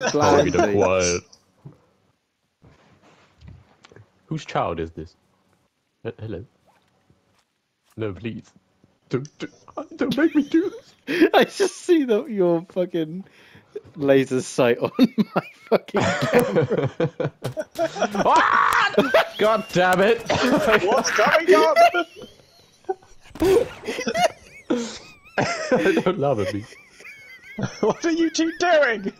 Oh, be quiet. Whose child is this? Uh, hello. No, please. Don't, don't, don't make me do this. I just see the, your fucking laser sight on my fucking camera. Ah! God damn it! What's going on? don't love it. me. what are you two doing?